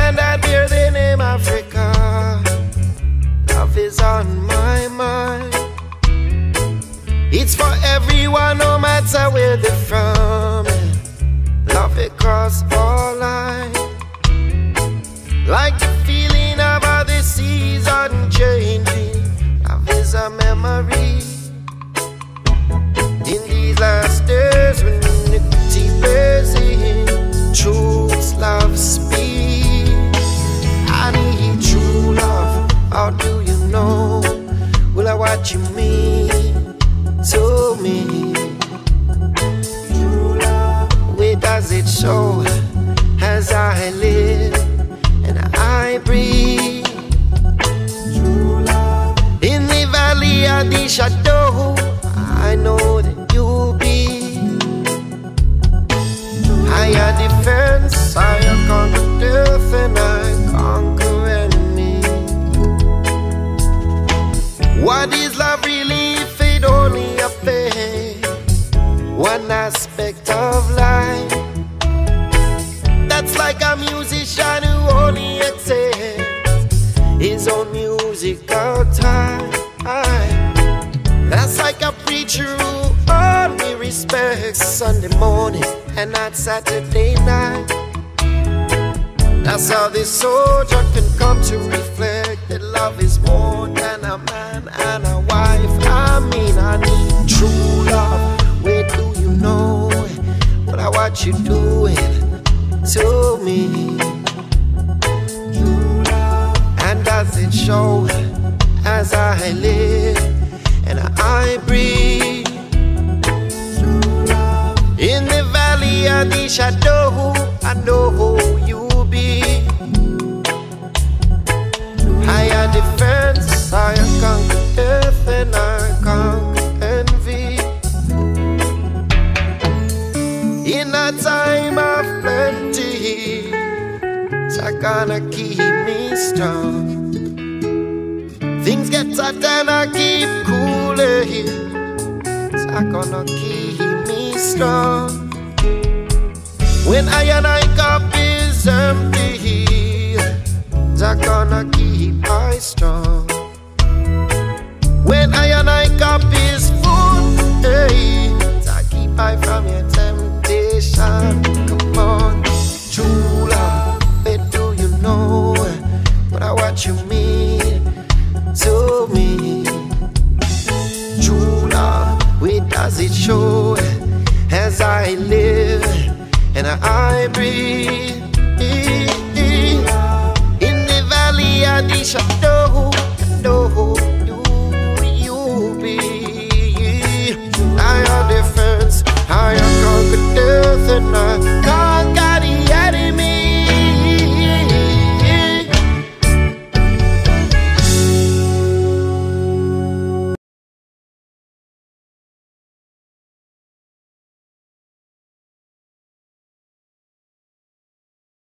land that bear the name Africa. Love is on my mind. It's for everyone, no matter where they're from. Love across all lines. Like the feeling of how the season changing. Love is a memory. So as I live and I breathe, true love. In the valley of the shadow, I know that you'll be. I am defense, I am conquered earth, and I conquer enemy. What is love really? If it only a phase, one aspect of life. That's like a musician who only excels his own musical time. That's like a preacher who only respects Sunday morning and not Saturday night. That's how this soldier can come to reflect that love is more than a man and a wife. I mean, I need true love. Where do you know what I what you do? light show as I live and I breathe. In the valley of the shadow, I know who you'll be. Higher defense, I conquer death and I conquer envy. In a time of plenty, it's gonna keep me strong lifetime I keep cooler eh. here. It's not gonna keep me strong. When I and I cup is empty, it's not gonna keep I strong. I live and I breathe in the valley of the shadow.